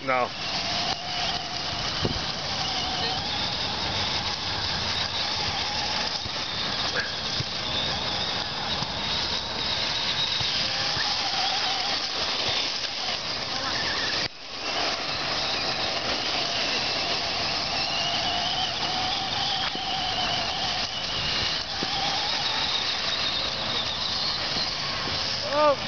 No. Oh!